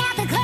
out the.